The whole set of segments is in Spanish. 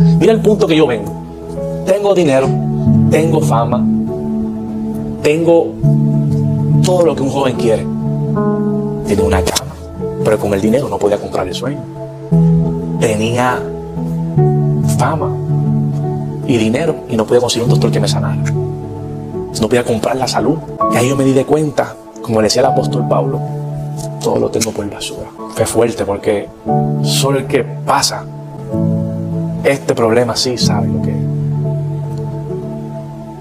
Mira el punto que yo vengo. Tengo dinero, tengo fama, tengo todo lo que un joven quiere. Tenía una cama, pero con el dinero no podía comprar el sueño. Tenía fama y dinero y no podía conseguir un doctor que me sanara. No podía comprar la salud. Y ahí yo me di de cuenta, como decía el apóstol Pablo, todo lo tengo por basura. Fue fuerte porque solo el que pasa este problema sí sabe lo que es.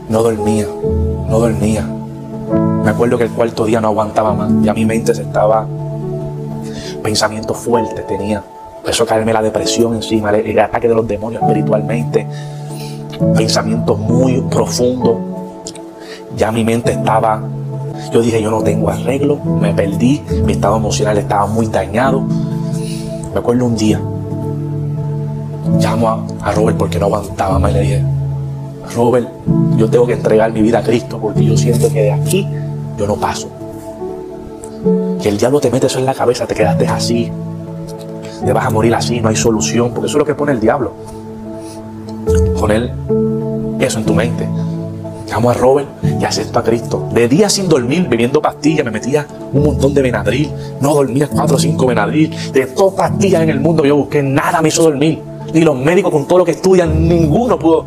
No dormía, no dormía. Me acuerdo que el cuarto día no aguantaba más. Ya mi mente se estaba. Pensamientos fuertes tenía. Empezó a caerme la depresión encima, el ataque de los demonios espiritualmente. Pensamientos muy profundos. Ya mi mente estaba. Yo dije, yo no tengo arreglo, me perdí, mi estado emocional estaba muy dañado. Me acuerdo un día, llamo a, a Robert porque no aguantaba más. Le dije, Robert, yo tengo que entregar mi vida a Cristo porque yo siento que de aquí yo no paso. Que el diablo te mete eso en la cabeza, te quedaste así, te vas a morir así, no hay solución, porque eso es lo que pone el diablo. Poner eso en tu mente. Llamo a Robert y acepto a Cristo. De día sin dormir, bebiendo pastillas, me metía un montón de Benadryl. No dormía cuatro o cinco Benadryl. De todas pastillas en el mundo yo busqué, nada me hizo dormir. Ni los médicos con todo lo que estudian, ninguno pudo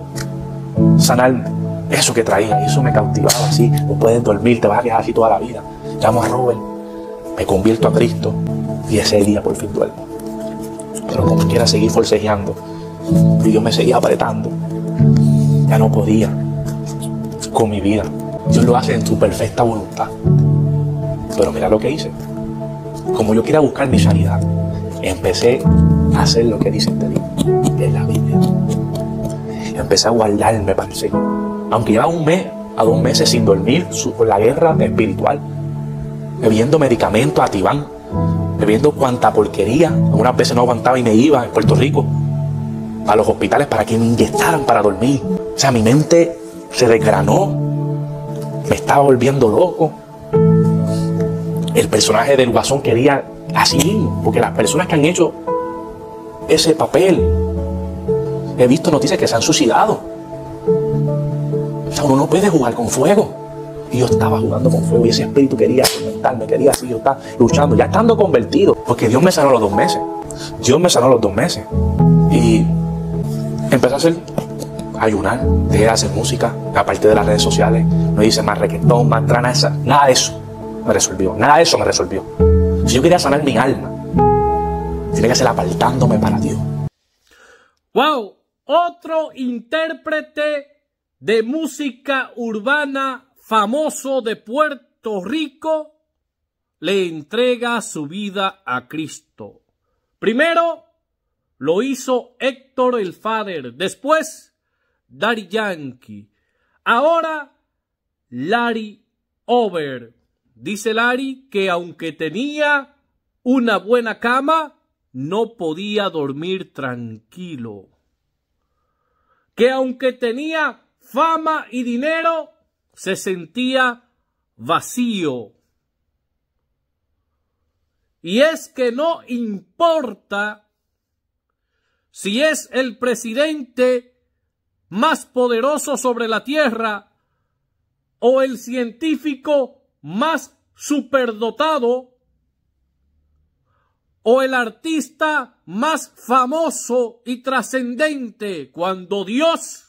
sanar eso que traía. Y eso me cautivaba así. No puedes dormir, te vas a quedar así toda la vida. Llamo a Robert, me convierto a Cristo y ese día por fin duermo. Pero como quiera seguir forcejeando. Y Dios me seguía apretando. Ya no podía con mi vida. Dios lo hace en su perfecta voluntad. Pero mira lo que hice. Como yo quería buscar mi sanidad, empecé a hacer lo que dice este libro, en la Biblia. Empecé a guardarme para el Señor. Aunque llevaba un mes a dos meses sin dormir por la guerra espiritual, bebiendo medicamentos, atibán, bebiendo cuanta porquería. Algunas veces no aguantaba y me iba en Puerto Rico a los hospitales para que me inyectaran para dormir. O sea, mi mente se desgranó, me estaba volviendo loco. El personaje del guasón quería así, porque las personas que han hecho ese papel, he visto noticias que se han suicidado. O sea, uno no puede jugar con fuego. Y yo estaba jugando con fuego y ese espíritu quería atormentarme, quería así, yo estaba luchando, ya estando convertido, porque Dios me sanó los dos meses. Dios me sanó los dos meses. Y empecé a hacer ayunar, dejé de hacer música, aparte de las redes sociales, no hice más reggaetón, más trana, esa, nada de eso me resolvió, nada de eso me resolvió. Si yo quería sanar mi alma, tiene que ser apartándome para Dios. ¡Wow! Otro intérprete de música urbana famoso de Puerto Rico le entrega su vida a Cristo. Primero lo hizo Héctor el Father, después Daddy Yankee, ahora Larry Over. Dice Larry que aunque tenía una buena cama, no podía dormir tranquilo. Que aunque tenía fama y dinero, se sentía vacío. Y es que no importa si es el presidente más poderoso sobre la tierra o el científico más superdotado o el artista más famoso y trascendente cuando Dios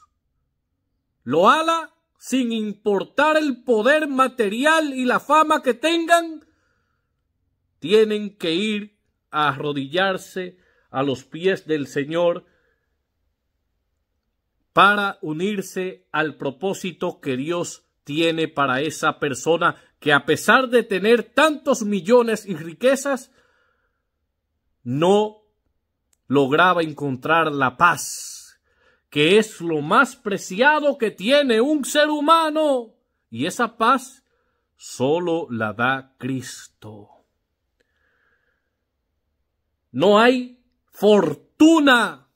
lo ala sin importar el poder material y la fama que tengan, tienen que ir a arrodillarse a los pies del Señor para unirse al propósito que Dios tiene para esa persona que a pesar de tener tantos millones y riquezas, no lograba encontrar la paz, que es lo más preciado que tiene un ser humano. Y esa paz solo la da Cristo. No hay fortuna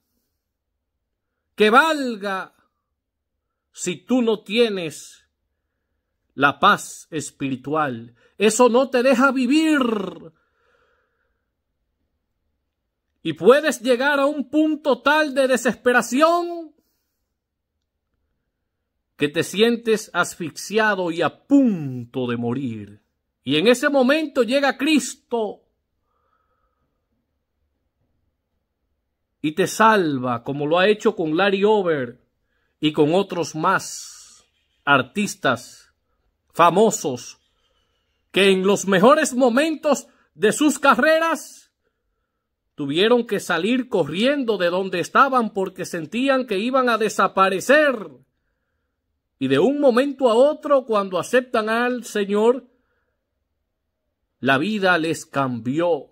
que valga si tú no tienes la paz espiritual. Eso no te deja vivir. Y puedes llegar a un punto tal de desesperación que te sientes asfixiado y a punto de morir. Y en ese momento llega Cristo y te salva, como lo ha hecho con Larry Over y con otros más artistas famosos que en los mejores momentos de sus carreras tuvieron que salir corriendo de donde estaban porque sentían que iban a desaparecer. Y de un momento a otro, cuando aceptan al Señor, la vida les cambió.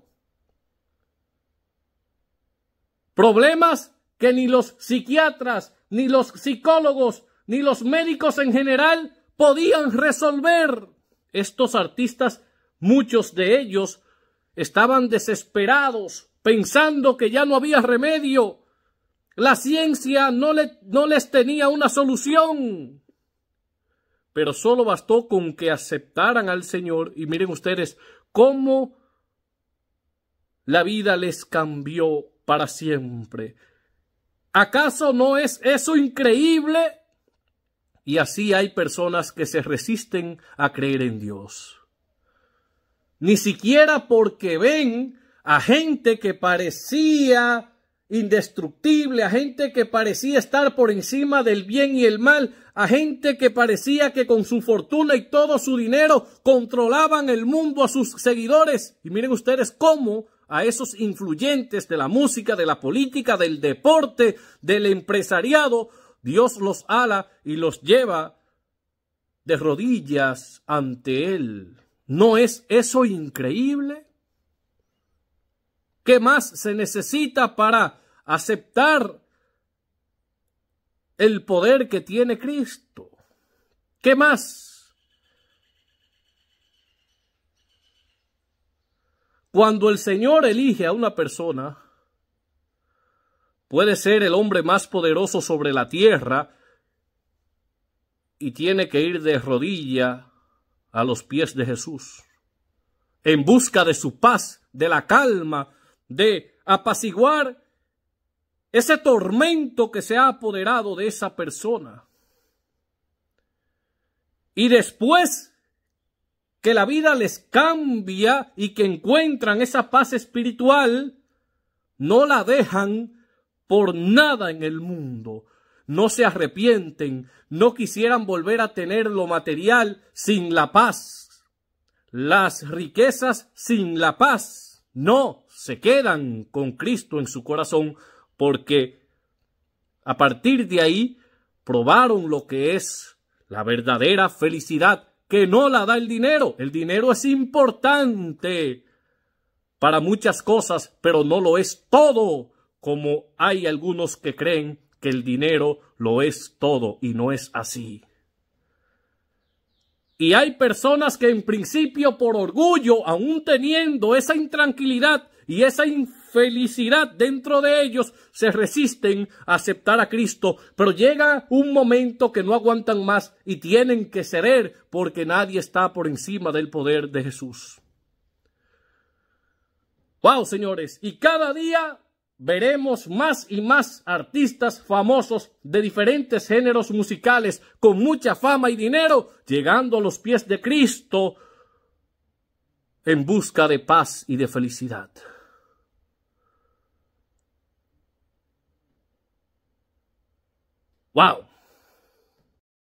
Problemas que ni los psiquiatras, ni los psicólogos, ni los médicos en general podían resolver. Estos artistas, muchos de ellos, estaban desesperados, pensando que ya no había remedio. La ciencia no, le, no les tenía una solución pero solo bastó con que aceptaran al Señor y miren ustedes cómo la vida les cambió para siempre. ¿Acaso no es eso increíble? Y así hay personas que se resisten a creer en Dios. Ni siquiera porque ven a gente que parecía indestructible, a gente que parecía estar por encima del bien y el mal, a gente que parecía que con su fortuna y todo su dinero controlaban el mundo a sus seguidores. Y miren ustedes cómo a esos influyentes de la música, de la política, del deporte, del empresariado, Dios los ala y los lleva de rodillas ante Él. ¿No es eso increíble? ¿Qué más se necesita para aceptar el poder que tiene Cristo? ¿Qué más? Cuando el Señor elige a una persona, puede ser el hombre más poderoso sobre la tierra y tiene que ir de rodilla a los pies de Jesús, en busca de su paz, de la calma, de apaciguar ese tormento que se ha apoderado de esa persona. Y después que la vida les cambia y que encuentran esa paz espiritual, no la dejan por nada en el mundo. No se arrepienten, no quisieran volver a tener lo material sin la paz, las riquezas sin la paz no se quedan con Cristo en su corazón porque a partir de ahí probaron lo que es la verdadera felicidad que no la da el dinero. El dinero es importante para muchas cosas, pero no lo es todo, como hay algunos que creen que el dinero lo es todo y no es así. Y hay personas que en principio por orgullo, aún teniendo esa intranquilidad y esa infelicidad dentro de ellos, se resisten a aceptar a Cristo, pero llega un momento que no aguantan más y tienen que ceder porque nadie está por encima del poder de Jesús. Wow, señores, y cada día veremos más y más artistas famosos de diferentes géneros musicales con mucha fama y dinero llegando a los pies de Cristo en busca de paz y de felicidad. Wow.